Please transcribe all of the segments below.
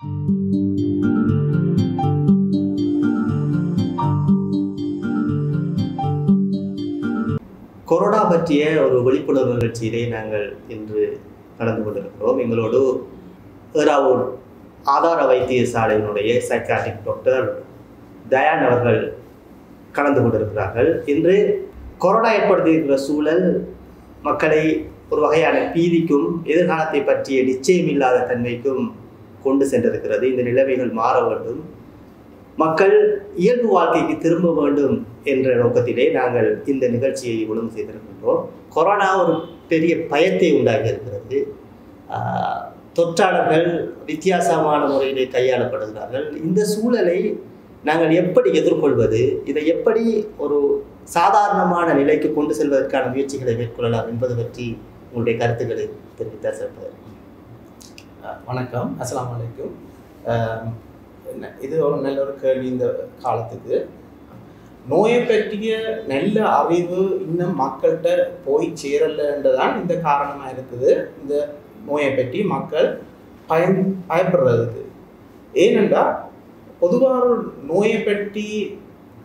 Corona பற்றிய ஒரு விழிப்புணர்வு நிகழ்ச்சியிலே நாங்கள் இன்று கலந்து கொண்டிருக்கிறோம். எங்களோடு ஏராவூர் ஆதார வைத்தியசாலையினுடைய சைக்காட்டிக் டாக்டர் தயான் அவர்கள் கலந்து கொண்டிருக்கிறார்கள். இன்று கொரோனா ஏற்படுத்தியிருக்கிற சூழல் மக்களை ஒரு வகையான பீதிக்கும் எதிர்காலத்தை பற்றிய நிச்சயமில்லாத தன்மைக்கும் கொண்டு சென்றிருக்கிறது. இந்த நிலைமைகள் மாற வேண்டும். மக்கள் இயல்பு வாழ்க்கைக்கு திரும்ப வேண்டும் என்ற நோக்கத்திலே நாங்கள் இந்த நிகழ்ச்சியை ஒழுங்கு செய்திருக்கின்றோம். கொரோனா ஒரு பெரிய பயத்தை உண்டாகி இருக்கிறது தொற்றாளர்கள் வித்தியாசமான முறையிலே கையாளப்படுகிறார்கள். இந்த சூழலை நாங்கள் எப்படி எதிர்கொள்வது? இதை எப்படி ஒரு சாதாரணமான நிலைக்கு கொண்டு செல்வதற்கான முயற்சிகளை மேற்கொள்ளலாம் என்பது பற்றி உங்களுடைய கருத்துக்களை தெரிவித்தால் சிறப்பாக வணக்கம் அஸ்லாம் வலைக்கும் இது ஒரு நல்ல ஒரு கேள்வி இந்த காலத்துக்கு. நோயை பற்றிய நல்ல அறிவு இன்னும் மக்கள்கிட்ட போய் சேரலன்றதான் இந்த காரணமாக இருக்குது. இந்த நோயை பற்றி மக்கள் பயன் பயப்படுறதுக்கு. ஏனென்றால் பொதுவாக ஒரு நோயை பற்றி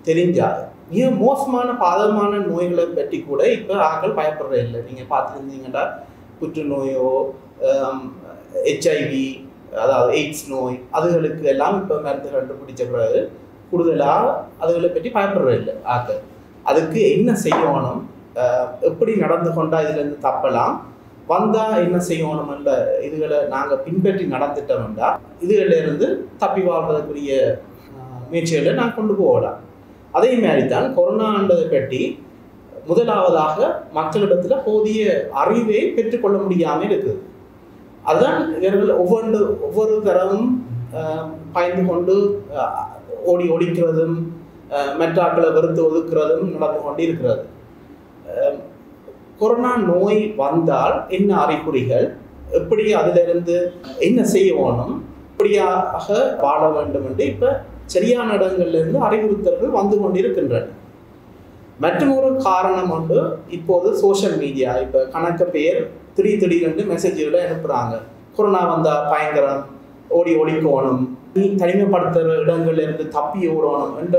தெரிஞ்சால் மிக மோசமான பாதகமான நோய்களை பற்றி கூட இப்போ ஆட்கள் பயப்படுறது இல்லை நீங்கள் பார்த்துருந்தீங்கன்னா புற்றுநோயோ ஹெச்ஐவி அதாவது எய்ட்ஸ் நோய் அதுகளுக்கு எல்லாம் இப்போ மருந்து கண்டுபிடிச்ச பிறகு கூடுதலாக அதுகளை பற்றி பயப்படுறது இல்லை. ஆக்க அதுக்கு என்ன செய்யணும்? எப்படி நடந்து கொண்டால் இதுலேருந்து தப்பலாம்? வந்தால் என்ன செய்யணும்ன்ற இதுகளை நாங்கள் பின்பற்றி நடந்துட்டோம்டா இதுகளில் இருந்து தப்பி வாழ்றதுக்குரிய முயற்சிகளை நான் கொண்டு போகலாம். அதே மாதிரி தான் கொரோனான்றதை பற்றி முதலாவதாக மக்களிடத்தில் போதிய அறிவை பெற்றுக்கொள்ள முடியாமல் இருக்குது. அதுதான் இவர்கள் ஒவ்வொன்று ஒவ்வொரு தரவும் பயந்து கொண்டு ஓடி ஒடிக்கிறதும் அஹ், மற்ற ஆட்களை வெறுத்து ஒதுக்கிறதும் நடந்து கொண்டு இருக்கிறது கொரோனா நோய் வந்தால் என்ன அறிகுறிகள்? எப்படி அதிலிருந்து என்ன செய்யணும் எப்படியாக வாழ வேண்டும் என்று இப்போ சரியான இடங்கள்லேருந்து அறிவுறுத்தல்கள் வந்து கொண்டிருக்கின்றன. மற்றொரு காரணம் வந்து இப்போது சோஷியல் மீடியா இப்போ கணக்க பேர் திடீர் திடீர்னு மெசேஜ்களை அனுப்புகிறாங்க கொரோனா வந்தால் பயங்கரம் ஓடி ஒழிக்கணும் நீ தனிமைப்படுத்துகிற இடங்கள்ல இருந்து தப்பி ஓடணும் என்ற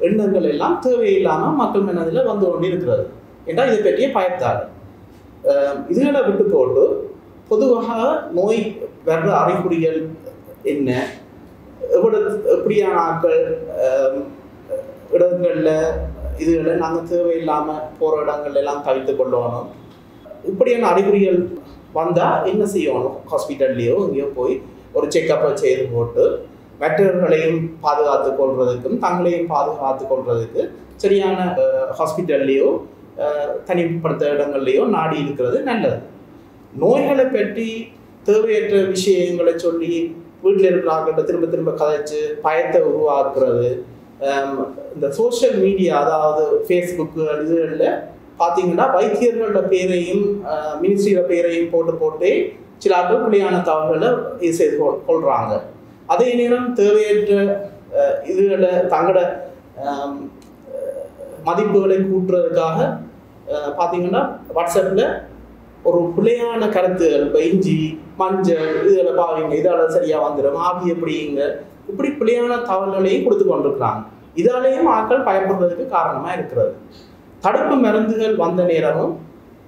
எண்ணங்கள் எல்லாம் தேவையில்லாமல் மக்கள் மனதில் வந்து கொண்டு இருக்கிறது என்றால் இதை பற்றிய பயத்தாடு இதுகளை விட்டு போட்டு பொதுவாக நோய் வர்ற அறிகுறிகள் என்ன? எவ்வளவு எப்படியான ஆட்கள் இடங்களில் இதுகளை நாங்கள் தேவையில்லாமல் போகிற இடங்கள் எல்லாம் தவித்து கொள்ளணும். இப்படியான அறிகுறிகள் வந்தால் என்ன செய்யணும்? ஹாஸ்பிட்டல்லையோ இங்கேயோ போய் ஒரு செக்கப்பை செய்து போட்டு மற்றவர்களையும் பாதுகாத்து கொள்வதற்கும் தங்களையும் பாதுகாத்து கொள்வதற்கு சரியான ஹாஸ்பிட்டல்லையோ தனிப்படுத்த இடங்கள்லையோ நாடி இருக்கிறது நல்லது. நோய்களை பற்றி தேவையற்ற விஷயங்களை சொல்லி வீட்டில் இருக்கிற ஆட்கள்கிட்ட திரும்ப திரும்ப கதைச்சு பயத்தை உருவாக்குறது இந்த சோஷியல் மீடியா அதாவது ஃபேஸ்புக்கு இதுகளில் பார்த்தீங்கன்னா வைத்தியர்களோட பேரையும் மினிஸ்ட்ரியோட பேரையும் போட்டு போட்டு சில ஆட்கள் பிள்ளையான தகவல்களை இது செய்து கொள்- அதே நேரம் தேவையற்ற இதுகளை தங்களோட மதிப்புகளை கூட்டுறதுக்காக பார்த்தீங்கன்னா வாட்ஸ்அப்பில் ஒரு பிள்ளையான கருத்துகள் இப்போ இஞ்சி மஞ்சள் இதில் பாவீங்க இதால் சரியாக வந்துடும் ஆவி எப்படிங்க இப்படி பிள்ளையான தகவல்களையும் கொடுத்து கொண்டிருக்கிறாங்க. இதாலேயும் ஆட்கள் பயப்படுறதுக்கு காரணமாக இருக்கிறது. தடுப்பு மருந்துகள் வந்த நேரமும்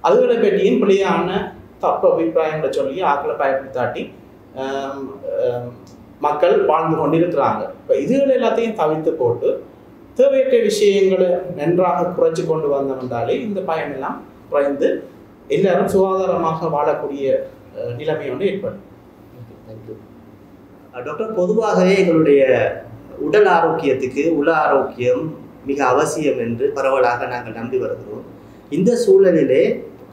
அதுகளை பற்றியும் பிள்ளையான தப்பு அபிப்பிராயங்களை சொல்லி ஆட்களை பயப்படுத்தாட்டி மக்கள் வாழ்ந்து கொண்டிருக்கிறாங்க. இப்போ இதுகள் எல்லாத்தையும் தவிர்த்து போட்டு தேவையற்ற விஷயங்களை நன்றாக குறைச்சி கொண்டு வந்தவந்தாலே இந்த பயனெல்லாம் குறைந்து எல்லாரும் சுகாதாரமாக வாழக்கூடிய நிலைமை ஒன்று ஏற்படும். தேங்க்யூ டாக்டர் பொதுவாகவே எங்களுடைய உடல் ஆரோக்கியத்துக்கு உள ஆரோக்கியம் மிக அவசியம் என்று பரவலாக நாங்கள் நம்பி வருகிறோம். இந்த சூழலிலே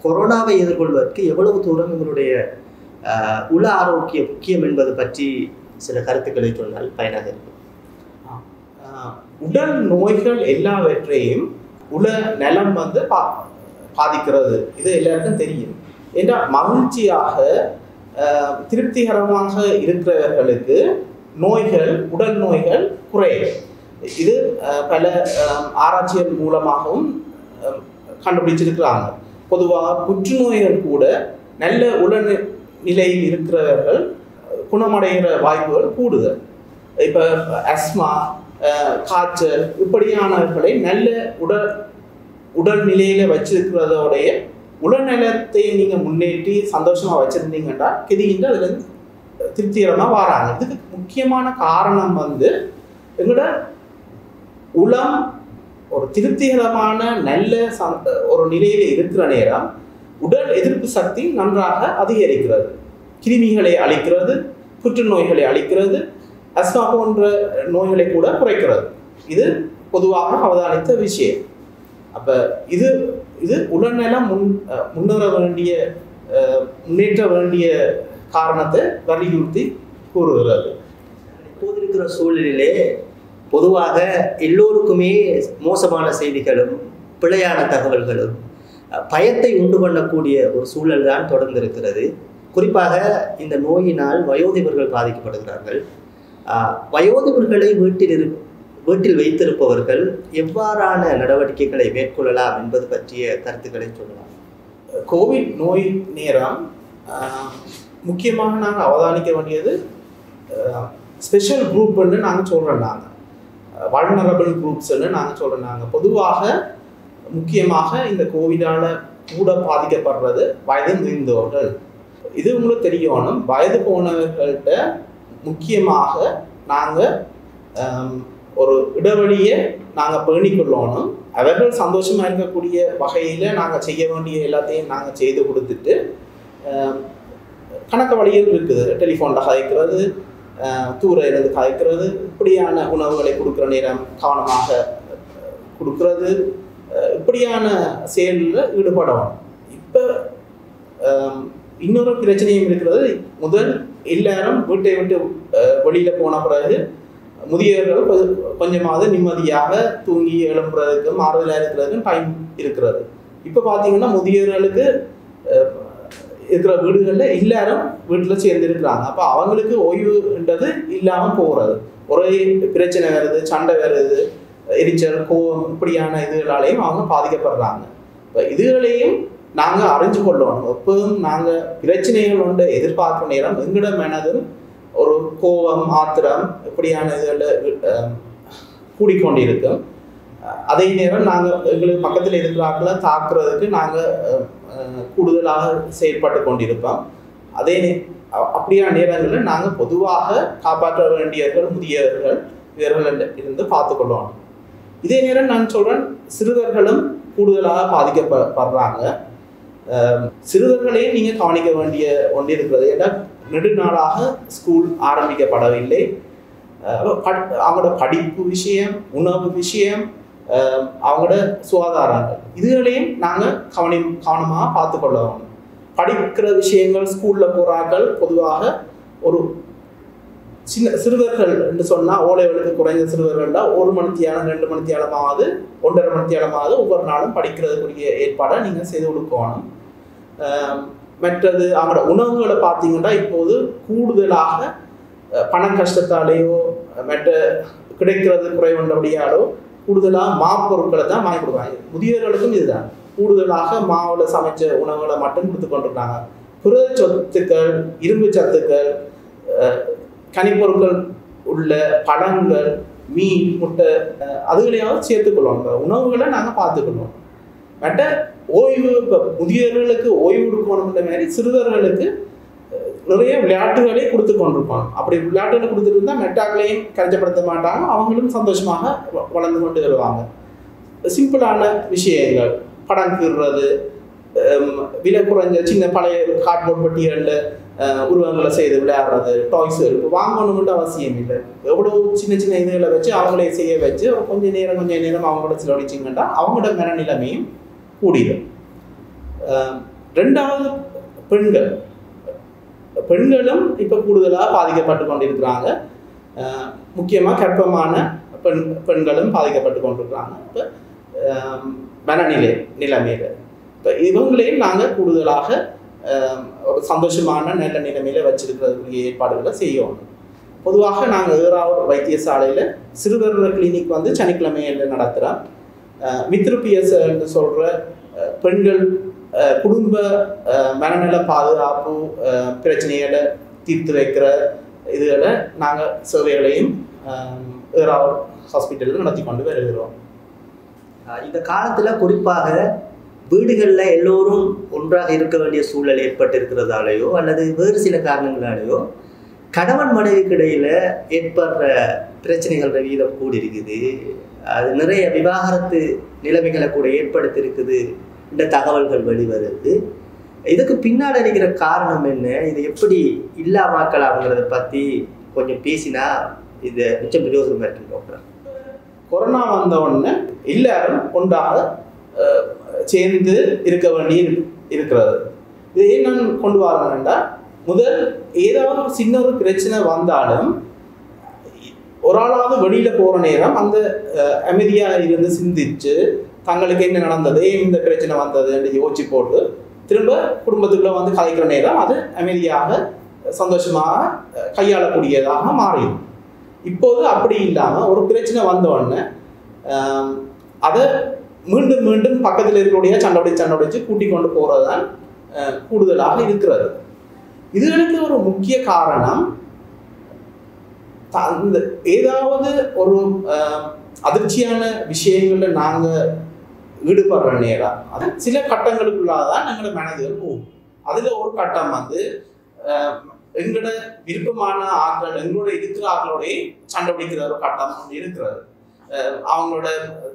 கொரோனாவை எதிர்கொள்வதற்கு எவ்வளவு தூரம் எங்களுடைய உல உள ஆரோக்கியம் முக்கியம் என்பது பற்றி சில கருத்துக்களை சொன்னால் பயனாக இருக்கும். உடல் நோய்கள் எல்லாவற்றையும் உல நலம் வந்து பா பாதிக்கிறது. இது எல்லாருக்கும் தெரியும். ஏன்னா மகிழ்ச்சியாக திருப்திகரமாக இருக்கிறவர்களுக்கு நோய்கள் உடல் நோய்கள் குறையும் இது பல ஆராய்ச்சிகள் மூலமாகவும் கண்டுபிடிச்சிருக்கிறாங்க. பொதுவாக புற்றுநோய்கள் கூட நல்ல உடல் நிலையில் இருக்கிறவர்கள் குணமடைகிற வாய்ப்புகள் கூடுதல். இப்போ அஸ்மா காய்ச்சல் இப்படியானவர்களை நல்ல உடல் உடல் நிலையில வச்சிருக்கிறதோடைய உடல்நலத்தை நீங்கள் முன்னேற்றி சந்தோஷமாக வச்சிருந்தீங்கன்னா கிதிகின்ற அதுலேருந்து திருப்திகரமாக வராங்க. இதுக்கு முக்கியமான காரணம் வந்து எங்களோட உளம் ஒரு திருப்திகரமான நல்ல சந்த ஒரு நிலையில் இருக்கிற நேரம் உடல் எதிர்ப்பு சக்தி நன்றாக அதிகரிக்கிறது. கிருமிகளை அழிக்கிறது புற்றுநோய்களை அழிக்கிறது அஸ்மா போன்ற நோய்களை கூட குறைக்கிறது. இது பொதுவாக அவதானித்த விஷயம். அப்போ இது இது உடல்நலம் முன் முன்னேற வேண்டிய முன்னேற்ற வேண்டிய காரணத்தை வலியுறுத்தி கூறுகிறது இப்போது இருக்கிற சூழலிலே பொதுவாக எல்லோருக்குமே மோசமான செய்திகளும் பிழையான தகவல்களும் பயத்தை உண்டு பண்ணக்கூடிய ஒரு சூழல் தான் தொடர்ந்து இருக்கிறது குறிப்பாக இந்த நோயினால் வயோதிபர்கள் பாதிக்கப்படுகிறார்கள். வயோதிபர்களை வீட்டில் இரு வீட்டில் வைத்திருப்பவர்கள் எவ்வாறான நடவடிக்கைகளை மேற்கொள்ளலாம் என்பது பற்றிய கருத்துக்களை சொல்லலாம். கோவிட் நோய் நேரம் முக்கியமாக நாங்கள் அவதானிக்க வேண்டியது ஸ்பெஷல் குரூப்னு நாங்கள் சொல்கிறோம் நாங்கள் வல்னரபிள் குரூப்ஸ்ன்னு நாங்கள் சொல்கிறோம் நாங்கள் பொதுவாக முக்கியமாக இந்த கோவிடால் கூட பாதிக்கப்படுறது வயது முதிர்ந்தவர்கள். இது உங்களுக்கு தெரியணும் வயது போனவர்கள்ட்ட முக்கியமாக நாங்கள் ஒரு இடைவெளியை நாங்கள் பேணிக்கொள்ளணும். அவர்கள் சந்தோஷமாக இருக்கக்கூடிய வகையில் நாங்கள் செய்ய வேண்டிய எல்லாத்தையும் நாங்கள் செய்து கொடுத்துட்டு கணக்கு கணக்க வழிகள் இருக்குது. டெலிஃபோனில் கதைக்கிறது தூர இருந்து கதைக்கிறது இப்படியான உணவுகளை கொடுக்குற நேரம் கவனமாக கொடுக்கறது இப்படியான செயலில் ஈடுபடணும். இப்போ இன்னொரு பிரச்சனையும் இருக்கிறது. முதல் எல்லாரும் வீட்டை விட்டு வெளியில் போன பிறகு முதியவர்கள் கொஞ்சமாவது நிம்மதியாக தூங்கி எழும்புறதுக்கும் ஆறுதலாக இருக்கிறதுக்கும் டைம் இருக்கிறது. இப்போ பார்த்தீங்கன்னா முதியவர்களுக்கு இருக்கிற வீடுகளில் எல்லாரும் வீட்டில் சேர்ந்து இருக்கிறாங்க அப்போ அவங்களுக்கு ஓய்வுன்றது இல்லாமல் போகிறது ஒரே பிரச்சனை வருது சண்டை வருது எரிச்சல் கோவம் இப்படியான இதுகளாலையும் அவங்க பாதிக்கப்படுறாங்க. இப்போ இதுகளையும் நாங்கள் அறிஞ்சு கொள்ளணும். எப்போதும் நாங்கள் பிரச்சனைகள் ஒன்று எதிர்பார்க்க நேரம் எங்கட மனதும் ஒரு கோபம் ஆத்திரம் இப்படியான இதில் கூடிக்கொண்டிருக்கும். அதே நேரம் நாங்கள் எங்களுக்கு பக்கத்தில் இருக்கிறாக்களை தாக்குறதுக்கு நாங்கள் கூடுதலாக செயல்பட்டு கொண்டிருப்போம். அதே நே- அப்படியான நேரங்களில் நாங்கள் பொதுவாக காப்பாற்ற வேண்டியவர்கள் முதியவர்கள் இவர்கள் இருந்து பார்த்துக்கொள்ளணும் இதே நேரம் நான் சொல்கிறேன் சிறுவர்களும் கூடுதலாக பாதிக்கப்படுறாங்க. சிறுவர்களையும் நீங்கள் கவனிக்க வேண்டிய ஒன்று இருக்கிறது. ஏன்னா நெடுநாளாக ஸ்கூல் ஆரம்பிக்கப்படவில்லை. பட்- அவங்களோட படிப்பு விஷயம் உணவு விஷயம் அவங்களோட சுகாதாரங்கள். இதுகளையும் நாங்கள் கவனி கவனமாக பார்த்துக்கொள்ளணும் படிக்கிற விஷயங்கள் ஸ்கூலில் போகிறார்கள் பொதுவாக ஒரு சின்ன சிறுவர்கள் என்று சொன்னால் ஓலைகளுக்கு குறைந்த சிறுவர்கள்டா ஒரு மணித்தியாலம் ரெண்டு மணித்தியாலமாவது ஒன்றரை மணித்தியாலமாவது ஒவ்வொரு நாளும் படிக்கிறதுக்குரிய ஏற்பாடை நீங்கள் செய்து கொடுக்கணும் மற்றது அவங்களோட உணவுகளை பார்த்தீங்கன்னா இப்போது கூடுதலாக பண கஷ்டத்தாலேயோ மற்ற கிடைக்கிறது குறைவுண்டபடியாலோ கூடுதலாக மாப்பொருட்களை தான் வாங்கி கொடுக்குறாங்க. முதியோர்களுக்கும் இதுதான். கூடுதலாக மாவில் சமைச்ச உணவுகளை மட்டும் கொடுத்து கொண்டிருக்காங்க. புரத சொத்துக்கள் இரும்பு சத்துக்கள் கனிப்பொருட்கள் உள்ள பழங்கள் மீன் முட்டை அதுகளையாவது சேர்த்துக்கொள்ளணும் உணவுகளை நாங்கள் பார்த்துக்கணும் மற்ற ஓய்வு இப்போ முதியவர்களுக்கு ஓய்வு கொடுக்கணுன்ற மாதிரி சிறுவர்களுக்கு நிறைய விளையாட்டுகளே கொடுத்து கொண்டிருப்பாங்க. அப்படி விளையாட்டுகளை கொடுத்துருந்தா மெட்டாக்களையும் கரைச்சப்படுத்த மாட்டாங்க. அவங்களும் சந்தோஷமாக வ- வளர்ந்து கொண்டு வருவாங்க. சிம்பிளான விஷயங்கள். படம் கீறுறது விலை குறைஞ்ச சின்ன பழைய கார்ட்போர்ட் பட்டியலில் உருவங்களை செய்து விளையாடுறது டாய்ஸ் இப்போ வாங்கணும்னு அவசியம் இல்லை. எவ்வளோ சின்ன சின்ன இதுகளை வச்சு அவங்களே செய்ய வச்சு கொஞ்சம் நேரம் கொஞ்ச நேரம் அவங்களோட செலவழிச்சிங்கன்னா அவங்களோட மனநிலைமையும் கூடிடும் ரெண்டாவது பெண்கள். பெண்களும் இப்போ கூடுதலாக பாதிக்கப்பட்டு கொண்டிருக்கிறாங்க. முக்கியமாக முக்கியமா கர்ப்பமான பெண் பெண்களும் பாதிக்கப்பட்டு கொண்டிருக்கிறாங்க. இப்போ மனநிலை நிலைமையில். இப்போ இவங்களையும் நாங்கள் கூடுதலாக ஒரு சந்தோஷமான நல்ல நிலைமையில் வச்சிருக்கிறதுக்குரிய ஏற்பாடுகளை செய்யணும். பொதுவாக நாங்கள் ஏறாவூர் வைத்தியசாலையில் சிறுவர்கள் கிளினிக் வந்து சனிக்கிழமையில் நடத்துகிறோம் மித்ருபிஎஸ் சொல்கிற பெண்கள் குடும்ப மனநல பாதுகாப்பு பிரச்சனைகளை தீர்த்து வைக்கிற இதுகளை நாங்கள் சேவைகளையும் ஏறாவூர் ஹாஸ்பிட்டலில் நடத்தி கொண்டு வருகிறோம். இந்த காலத்தில் குறிப்பாக வீடுகளில் எல்லோரும் ஒன்றாக இருக்க வேண்டிய சூழல் ஏற்பட்டிருக்கிறதாலேயோ அல்லது வேறு சில காரணங்களாலேயோ கணவன் மனைவிக்கு இடையில் ஏற்படுற பிரச்சனைகளோட வீதம் கூடி இருக்குது அது நிறைய விவாகரத்து நிலைமைகளை கூட ஏற்படுத்தியிருக்குது. இந்த தகவல்கள் வெளிவருது. இதுக்கு பின்னால் இருக்கிற காரணம் என்ன? இது எப்படி இல்லாமக்கலாம்ங்கிறத பற்றி கொஞ்சம் பேசினா இது மிச்சம் பிரயோசனமாக இருக்கு டாக்டர் கொரோனா வந்த உடனே எல்லாரும் ஒன்றாக சேர்ந்து இருக்க வேண்டி இருக்கிறது. இதை ஏன் நான் கொண்டு வரேன்னா முதல் ஏதாவது சின்ன ஒரு பிரச்சனை வந்தாலும் ஒரு ஆளாவது வெளியில போற நேரம் அந்த அமைதியாக அமைதியா இருந்து சிந்திச்சு தங்களுக்கு என்ன நடந்தது ஏன் இந்த பிரச்சனை வந்தது என்று யோசிச்சு போட்டு திரும்ப குடும்பத்துக்குள்ள வந்து கலைக்கிற நேரம் அது அமைதியாக சந்தோஷமாக கையாளக்கூடியதாக மாறிடும். இப்போது அப்படி இல்லாமல் ஒரு பிரச்சனை வந்த அதை மீண்டும் மீண்டும் பக்கத்தில் இருக்கக்கூடிய சண்டை சண்டை கூட்டி கொண்டு போகிறது தான் கூடுதலாக இருக்கிறது. இதுகளுக்கு ஒரு முக்கிய காரணம். ஏதாவது ஒரு அதிர்ச்சியான விஷயங்களில் நாங்கள் ஈடுபடுற நேரம் அது சில கட்டங்களுக்குள்ளாதான் எங்களோட மனதுகள் போகும். அதில் ஒரு கட்டம் வந்து எங்களோட விருப்பமான ஆட்கள் எங்களோட இருக்கிற ஆட்களோடய சண்டை பிடிக்கிற ஒரு கட்டம் ஒன்று இருக்கிறது. அவங்களோட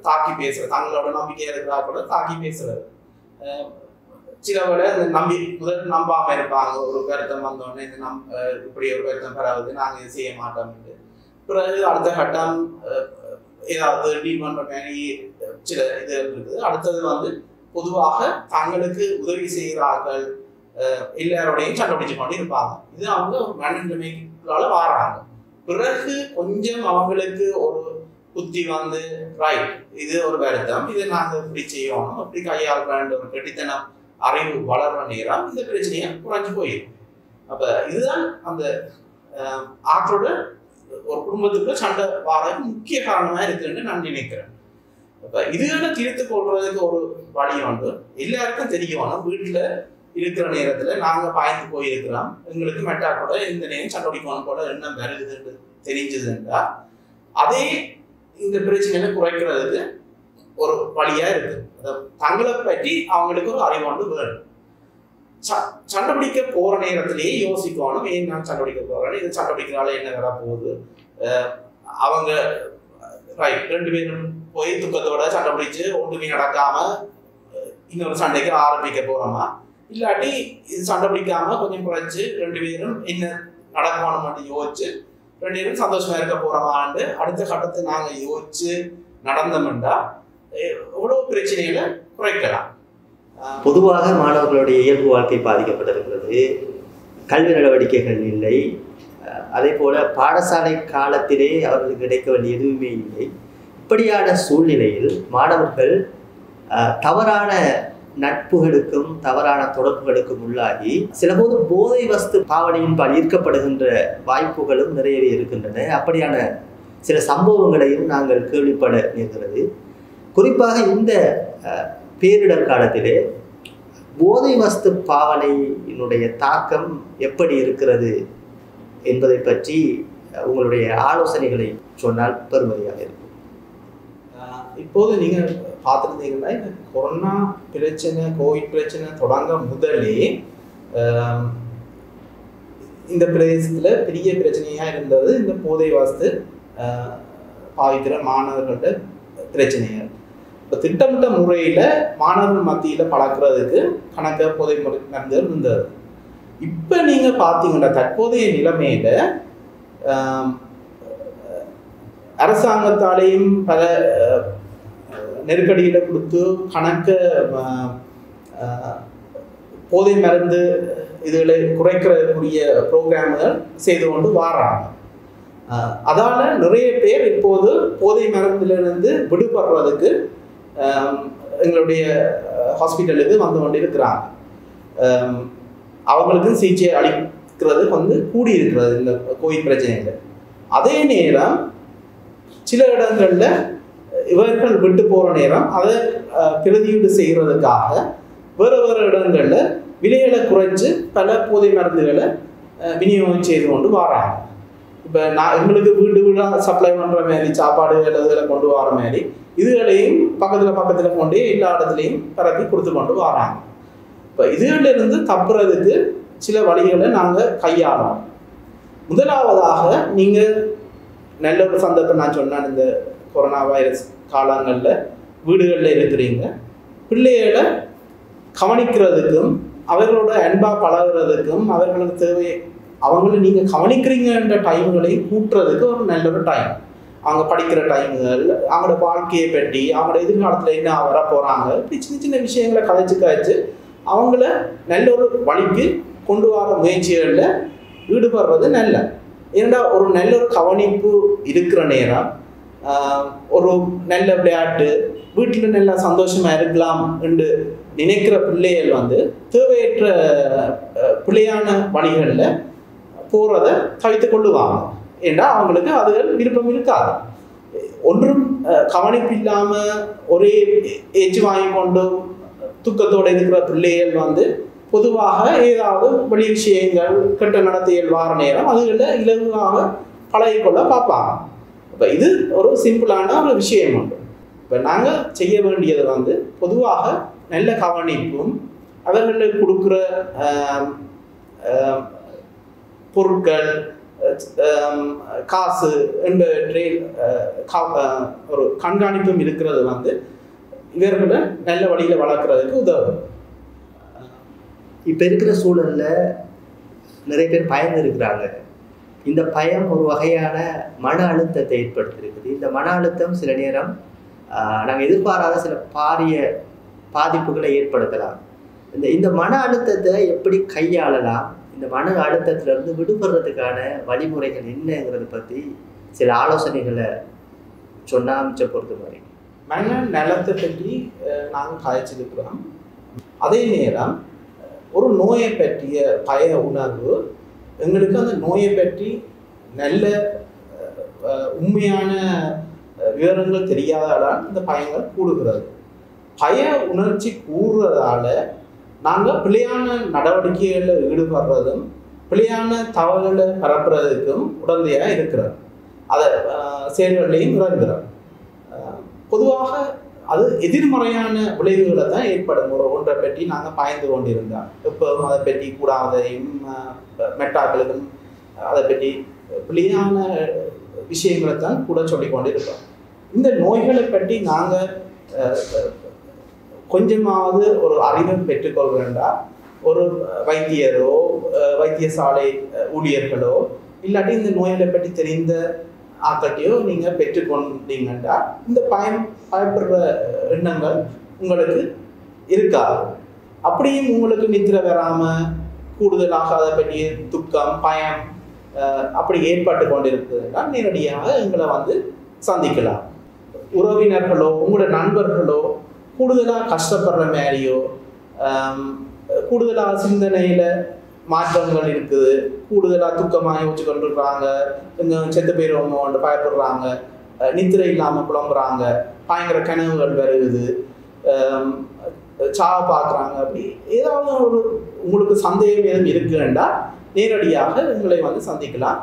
தாக்கி பேசுறது தங்களோட நம்பிக்கையாக இருக்கிற ஆட்களோட தாக்கி பேசுறது. சில பேர் நம்பி முதல் நம்பாம இருப்பாங்க. ஒரு கருத்தம் வந்தோடனே இந்த நம் இப்படி ஒரு வருத்தம் பெறாவது நாங்க இதை செய்ய மாட்டோம் பிறகு அடுத்த கட்டம் ஏதாவது டீல் பண்ற மாதிரி சில இது இருக்குது அடுத்தது வந்து பொதுவாக தங்களுக்கு உதவி செய்கிறார்கள். எல்லாரோடையும் சண்டை பிடிச்சு கொண்டு இருப்பாங்க இது அவங்க ஒரு மனநிலைமைகளால வாராங்க. பிறகு கொஞ்சம் அவங்களுக்கு ஒரு புத்தி வந்து ரைட் இது ஒரு வருத்தம். இதை நாங்கள் இப்படி செய்யணும். அப்படி கையாளுற ஒரு கெட்டித்தனம் அறிவு வளர்ற நேரம் இந்த பிரச்சனையை குறைஞ்சு போயிடும் அப்போ இதுதான் அந்த ஆற்றோட ஒரு குடும்பத்துக்குள்ள சண்டை வாரதுக்கு முக்கிய காரணமாக இருக்குன்னு நான் நினைக்கிறேன். அப்போ இதுகளை தீர்த்து கொள்றதுக்கு ஒரு வழி உண்டு. எல்லாருக்கும் தெரியணும் வீட்டில் இருக்கிற நேரத்தில் நாங்கள் பாய்ந்து போயிருக்கிறோம் எங்களுக்கு மெட்டா கூட இந்த நேரம் சண்டை பிடிக்கணும் போல எண்ணம் வருதுன்னு தெரிஞ்சதுன்றா அதே இந்த பிரச்சனைகளை குறைக்கிறதுக்கு ஒரு வழியா இருக்கு. தங்களை பற்றி அவங்களுக்கு ஒரு அறிவாண்டு வேணும். ச- சண்டை பிடிக்க போற நேரத்திலேயே யோசிக்கணும். ஏன் நான் சண்டை பிடிக்க போறேன் இது சண்டை பிடிக்கிறனால என்ன வர போகுது? அவங்க ரைட் ரெண்டு பேரும் போய் துக்கத்தோட சண்டை பிடிச்சு ஒன்றுமே நடக்காம இன்னொரு சண்டைக்கு ஆரம்பிக்க போறோமா? இல்லாட்டி இது சண்டை பிடிக்காம கொஞ்சம் குறைச்சு ரெண்டு பேரும் என்ன நடக்கணும் யோசிச்சு ரெண்டு பேரும் சந்தோஷமா இருக்க போறோமான்னு அடுத்த கட்டத்தை நாங்கள் யோசிச்சு நடந்தோம்டா. உணவு பிரச்சனைகளை குறைக்கலாம். பொதுவாக மாணவர்களுடைய இயல்பு வாழ்க்கை பாதிக்கப்பட்டிருக்கிறது. கல்வி நடவடிக்கைகள் இல்லை. அதே போல பாடசாலை காலத்திலே அவர்களுக்கு கிடைக்க வேண்டிய எதுவுமே இல்லை. இப்படியான சூழ்நிலையில் மாணவர்கள் தவறான நட்புகளுக்கும் தவறான தொடர்புகளுக்கும் உள்ளாகி சிலபோது போதை வஸ்து பாவனையின்பால் ஈர்க்கப்படுகின்ற வாய்ப்புகளும் நிறையவே இருக்கின்றன. அப்படியான சில சம்பவங்களையும் நாங்கள் கேள்விப்பட நேர்கிறது குறிப்பாக இந்த பேரிடர் காலத்திலே போதை வஸ்து பாவனையினுடைய தாக்கம் எப்படி இருக்கிறது என்பதை பற்றி உங்களுடைய ஆலோசனைகளை சொன்னால் பெருமதியாக இருக்கும். இப்போது நீங்கள் பார்த்துருந்தீங்கன்னா இந்த கொரோனா பிரச்சனை கோவிட் பிரச்சனை தொடங்க முதலே இந்த பிரதேசத்தில் பெரிய பிரச்சனையாக இருந்தது இந்த போதை வாஸ்து பாவிக்கிற மாணவர்களோட பிரச்சனைகள் இப்போ திட்டமிட்ட முறையில் மாணவர்கள் மத்தியில் பழக்கிறதுக்கு கணக்க போதை முறை மருந்துகள் இருந்தது. இப்போ நீங்கள் பார்த்தீங்கன்னா தற்போதைய நிலைமையில் அரசாங்கத்தாலேயும் பல நெருக்கடியில் கொடுத்து கணக்க போதை மருந்து இதுகளை குறைக்கிறதுக்குரிய ப்ரோக்ராம்கள் செய்து கொண்டு வாராங்க. அதால் நிறைய பேர் இப்போது போதை மருந்திலிருந்து விடுபடுறதுக்கு எங்களுடைய ஹாஸ்பிட்டலுக்கு வந்து கொண்டிருக்கிறாங்க. இருக்கிறாங்க அவங்களுக்கும் சிகிச்சை அளிக்கிறது வந்து கூடி இருக்கிறது இந்த கோவிட் பிரச்சனைகள் அதே நேரம் சில இடங்களில் இவர்கள் விட்டு போகிற நேரம் அதை பிரதியீடு செய்கிறதுக்காக வேறு வேறு இடங்களில் விலைகளை குறைச்சு பல போதை மருந்துகளை விநியோகம் செய்து கொண்டு வராங்க. இப்போ நான் எங்களுக்கு வீடு வீடாக சப்ளை பண்ணுற மாதிரி சாப்பாடு இதில் கொண்டு வர மாதிரி இதுகளையும் பக்கத்தில் பக்கத்தில் கொண்டு எல்லா இடத்துலையும் பரப்பி கொடுத்து கொண்டு வராங்க. இப்போ இதுகளில் இருந்து தப்புறதுக்கு சில வழிகளை நாங்கள் கையாளோம் முதலாவதாக நீங்கள் நல்ல ஒரு சந்தர்ப்பம் நான் சொன்னேன் இந்த கொரோனா வைரஸ் காலங்களில் வீடுகளில் இருக்கிறீங்க. பிள்ளைகளை கவனிக்கிறதுக்கும் அவர்களோட அன்பாக பழகுறதுக்கும் அவர்களுக்கு தேவை அவங்கள நீங்கள் கவனிக்கிறீங்கன்ற டைம்களையும் கூட்டுறதுக்கு ஒரு நல்ல ஒரு டைம் அவங்க படிக்கிற டைமுகள் அவங்களோட வாழ்க்கையை பற்றி அவங்களோட எதிர்காலத்தில் என்ன வர போகிறாங்க இப்படி சின்ன சின்ன விஷயங்களை கதைச்சு கதைச்சு அவங்கள நல்ல ஒரு வழிக்கு கொண்டு வர முயற்சிகளில் ஈடுபடுறது நல்ல. ஏன்னா ஒரு நல்ல ஒரு கவனிப்பு இருக்கிற நேரம் ஒரு நல்ல விளையாட்டு வீட்டில் நல்லா சந்தோஷமாக இருக்கலாம் என்று நினைக்கிற பிள்ளைகள் வந்து தேவையற்ற பிள்ளையான வழிகளில் போகிறத தவித்து கொள்ளுவாங்க. ஏன்னா அவங்களுக்கு அது விருப்பம் இருக்காது. ஒன்றும் கவனிப்பு இல்லாமல் ஒரே ஏச்சு வாங்கி கொண்டு துக்கத்தோடு இருக்கிற பிள்ளைகள் வந்து பொதுவாக ஏதாவது வெளி விஷயங்கள் கெட்ட நடத்தைகள் வார நேரம் அதுகளில் இலகுவாக பழகிக்கொள்ள பார்ப்பாங்க. இப்போ இது ஒரு சிம்பிளான ஒரு விஷயம் உண்டு. இப்போ நாங்கள் செய்ய வேண்டியது வந்து பொதுவாக நல்ல கவனிப்பும் அவர்களுக்கு கொடுக்குற பொருட்கள் காசு என்பவற்றை கா- ஒரு கண்காணிப்பும் இருக்கிறது வந்து இவர்களை நல்ல வழியில் வளர்க்குறதுக்கு உதவும். இப்போ இருக்கிற சூழலில் நிறைய பேர் பயந்து இருக்கிறாங்க. இந்த பயம் ஒரு வகையான மன அழுத்தத்தை ஏற்படுத்தியிருக்குது. இந்த மன அழுத்தம் சில நேரம் நாங்கள் எதிர்பாராத சில பாரிய பாதிப்புகளை ஏற்படுத்தலாம். இந்த இந்த மன அழுத்தத்தை எப்படி கையாளலாம்? இந்த மன அழுத்தத்திலிருந்து விடுபடுறதுக்கான வழிமுறைகள் என்னங்கிறத பற்றி சில ஆலோசனைகளை சொன்னா மிச்சம் பொறுத்த மாதிரி. மன நலத்தை பற்றி நாங்கள் காய்ச்சிருக்கிறோம் அதே நேரம் ஒரு நோயை பற்றிய பய உணர்வு எங்களுக்கு அந்த நோயை பற்றி நல்ல உண்மையான விவரங்கள் தெரியாததால் இந்த பயங்கள் கூடுகிறது. பய உணர்ச்சி கூடுறதால நாங்கள் பிழையான நடவடிக்கைகளில் ஈடுபடுறதும் பிழையான தகவல்களை பரப்புறதுக்கும் உடந்தையாக இருக்கிறோம். அதை செயல்களையும் இறங்குறோம் பொதுவாக அது எதிர்மறையான விளைவுகளை தான் ஏற்படும். ஒரு ஒன்றை பற்றி நாங்கள் பாய்ந்து கொண்டிருந்தோம். எப்போவும் அதை பற்றி கூடாதையும் மெட்டாக்களுக்கும் அதை பற்றி பிழையான விஷயங்களை தான் கூட சொல்லிக் கொண்டிருக்கோம் இந்த நோய்களை பற்றி நாங்கள் கொஞ்சமாவது ஒரு அறிவை பெற்றுக்கொள்ள வேண்டாம் ஒரு வைத்தியரோ வைத்தியசாலை ஊழியர்களோ இல்லாட்டி இந்த நோய்களை பற்றி தெரிந்த ஆக்கட்டையோ நீங்கள் பெற்றுக்கொண்டீங்கன்னா இந்த பயம் பயப்படுற எண்ணங்கள் உங்களுக்கு இருக்காது. அப்படியும் உங்களுக்கு நித்திர வராமல் கூடுதலாக அதை பற்றிய துக்கம் பயம் அப்படி ஏற்பட்டு கொண்டிருக்குதுன்னா நேரடியாக எங்களை வந்து சந்திக்கலாம். உறவினர்களோ உங்களோட நண்பர்களோ கூடுதலாக கஷ்டப்படுற மாதிரியோ கூடுதலாக சிந்தனையில் மாற்றங்கள் இருக்குது கூடுதலாக துக்கமாக யோசிச்சு கொண்டிருக்கிறாங்க இங்கே செத்து போயிடுவோமோன்னு பயப்படுறாங்க நித்திரை இல்லாமல் புலம்புறாங்க பயங்கர கனவுகள் வருகுது சாவை பார்க்குறாங்க அப்படி ஏதாவது ஒரு உங்களுக்கு சந்தேகம் எதுவும் இருக்குன்னா நேரடியாக எங்களை வந்து சந்திக்கலாம்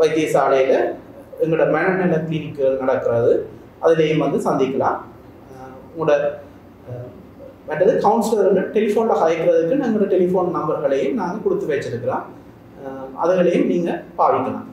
வைத்தியசாலையில் எங்களோட மனநல கிளினிக்குகள் நடக்கிறது அதுலேயும் வந்து சந்திக்கலாம் உங்களோட ஆஹ் மற்றது டெலிஃபோனில் கலைக்கிறதுக்கு நாங்களோட டெலிஃபோன் நம்பர்களையும் நாங்கள் கொடுத்து வச்சிருக்கிறோம். அதுகளையும் நீங்கள் பாவிக்கலாம்.